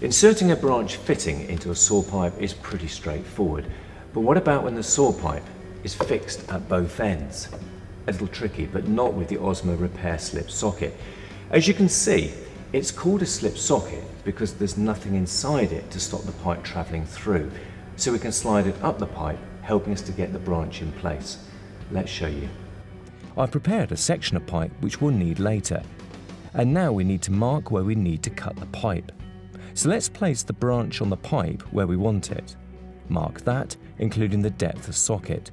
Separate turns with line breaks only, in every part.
Inserting a branch fitting into a soil pipe is pretty straightforward, but what about when the soil pipe is fixed at both ends? A little tricky, but not with the Osma repair slip socket. As you can see, it's called a slip socket because there's nothing inside it to stop the pipe travelling through, so we can slide it up the pipe, helping us to get the branch in place. Let's show you.
I've prepared a section of pipe which we'll need later, and now we need to mark where we need to cut the pipe. So let's place the branch on the pipe where we want it. Mark that, including the depth of socket.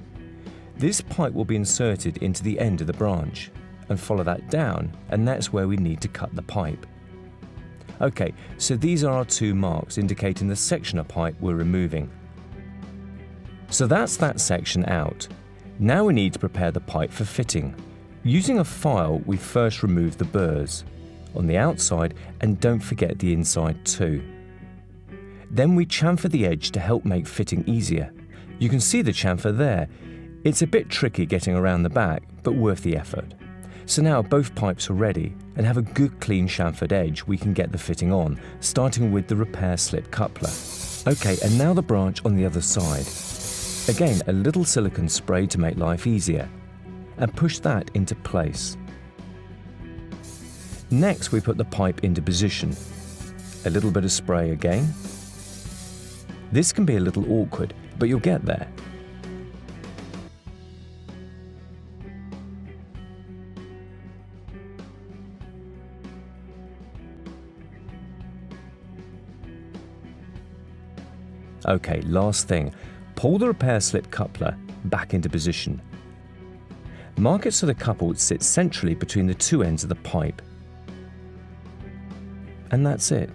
This pipe will be inserted into the end of the branch, and follow that down, and that's where we need to cut the pipe. Okay, so these are our two marks indicating the section of pipe we're removing. So that's that section out. Now we need to prepare the pipe for fitting. Using a file, we first remove the burrs on the outside and don't forget the inside too. Then we chamfer the edge to help make fitting easier. You can see the chamfer there. It's a bit tricky getting around the back, but worth the effort. So now both pipes are ready and have a good clean chamfered edge we can get the fitting on, starting with the repair slip coupler. Okay, and now the branch on the other side. Again, a little silicone spray to make life easier. And push that into place. Next, we put the pipe into position. A little bit of spray again. This can be a little awkward, but you'll get there. Okay, last thing. Pull the repair slip coupler back into position. Mark it so the couple sits centrally between the two ends of the pipe. And that's it.